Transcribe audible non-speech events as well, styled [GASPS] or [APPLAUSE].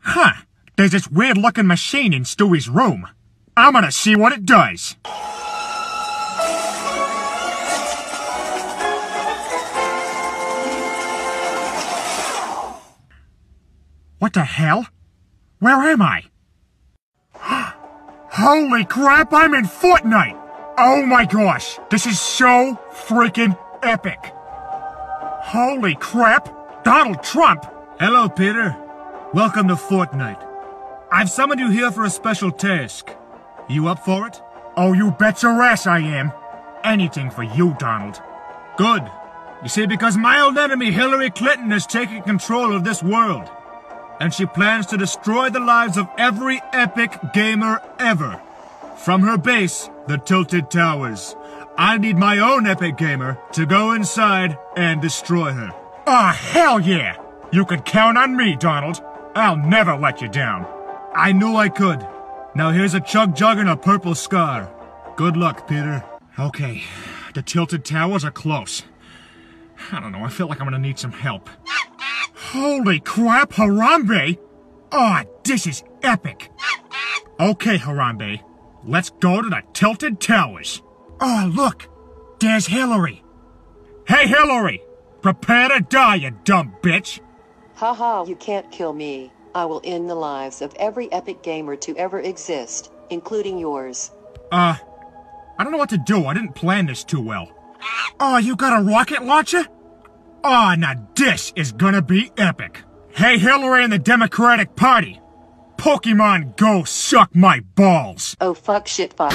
Huh. There's this weird-looking machine in Stewie's room. I'm gonna see what it does. What the hell? Where am I? [GASPS] Holy crap, I'm in Fortnite! Oh my gosh, this is so freaking epic! Holy crap, Donald Trump! Hello, Peter. Welcome to Fortnite. I've summoned you here for a special task. You up for it? Oh, you bet your ass I am. Anything for you, Donald. Good. You see, because my old enemy Hillary Clinton is taking control of this world. And she plans to destroy the lives of every epic gamer ever. From her base, the Tilted Towers. I need my own epic gamer to go inside and destroy her. Ah, oh, hell yeah! You can count on me, Donald. I'll never let you down. I knew I could. Now here's a chug jug and a purple scar. Good luck, Peter. Okay, the tilted towers are close. I don't know, I feel like I'm gonna need some help. Holy crap, Harambe! Ah, oh, this is epic! Okay, Harambe, let's go to the tilted towers. Oh, look! There's Hillary! Hey, Hillary! Prepare to die, you dumb bitch! Haha, you can't kill me. I will end the lives of every epic gamer to ever exist, including yours. Uh, I don't know what to do. I didn't plan this too well. Oh, you got a rocket launcher? Oh, now this is gonna be epic. Hey, Hillary and the Democratic Party. Pokemon Go suck my balls. Oh, fuck shit fuck.